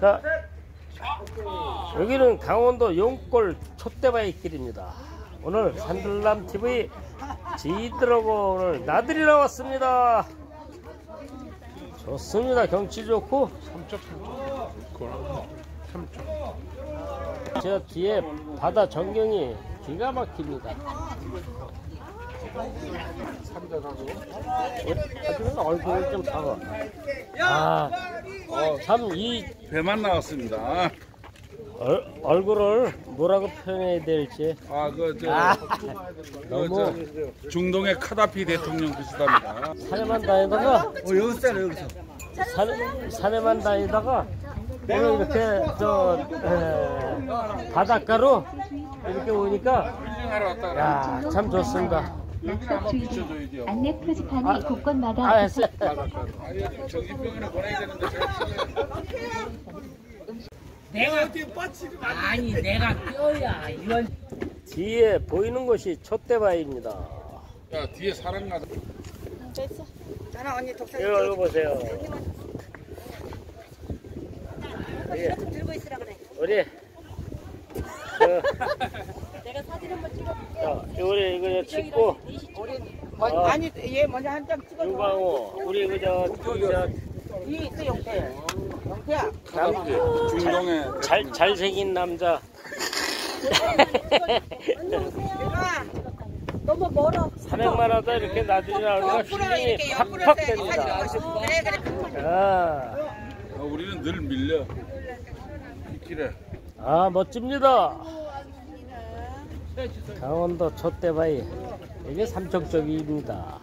자, 여기는 강원도 용골 촛대바위 길입니다. 오늘 산들남 TV 지드러고 오늘 나들이 나왔습니다. 좋습니다. 경치 좋고 3쪽 3쪽 그거랑 3쪽 저 뒤에 바다 전경이 기가 막힙니다. 하지만 얼굴이 좀 작아. 아, 참이 배만 나왔습니다 얼굴을 뭐라고 표현해야 될지 아 그 저 아, 그, 너무 저 중동의 카다피 대통령 비슷합니다 산에만 다니다가 어, 여기 있어요, 여기서. 산, 산에만 다니다가 오늘 이렇게 저 에, 바닷가로 이렇게 오니까 야 참 좋습니다. 약속 주의 비춰줘야죠 안내 표지판이 아, 곳곳마다 아 정신병원에 보내야 되는데 제가 내가 아니 내가 껴야 이런 뒤에 보이는 곳이 촛대바위입니다. 야 뒤에 사람 가자 자나 언니 독사진 여기 얼굴 보세요. 예, 들고 있으라 그래. 우리. 자, 우리 이거 찍고 먼, 아. 아니 얘 먼저 한 장 찍어. 유광호 우리 그저 저이 있어 영태. 영태야. 카다피 중동의 잘 잘생긴 남자. 내가 너무 멀어. 산행만 하다 이렇게 나들이 나오니까 옆으로 힐링이 이렇게 옆으로 팍팍 사진 됩니다. 찍어. 그래 그래. 아, 어, 우리는 늘 밀려 이 길에 아 멋집니다. 강원도 촛대바위 이게 삼척적입니다.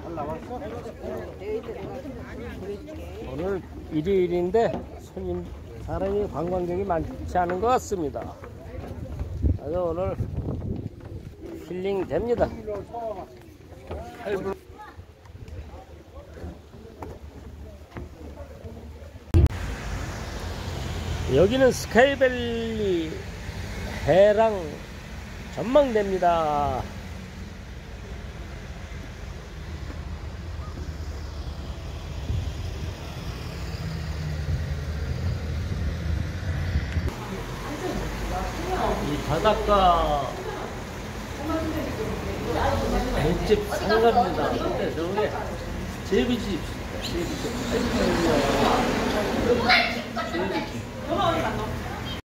오늘 일요일인데 손님 사람이 관광객이 많지 않은 것 같습니다. 아주 오늘 힐링 됩니다. 여기는 스카이밸리 해랑 전망대입니다. 이 바닷가 횟집 상가입니다. 근데 저게 제비집, 제비집. 제비집.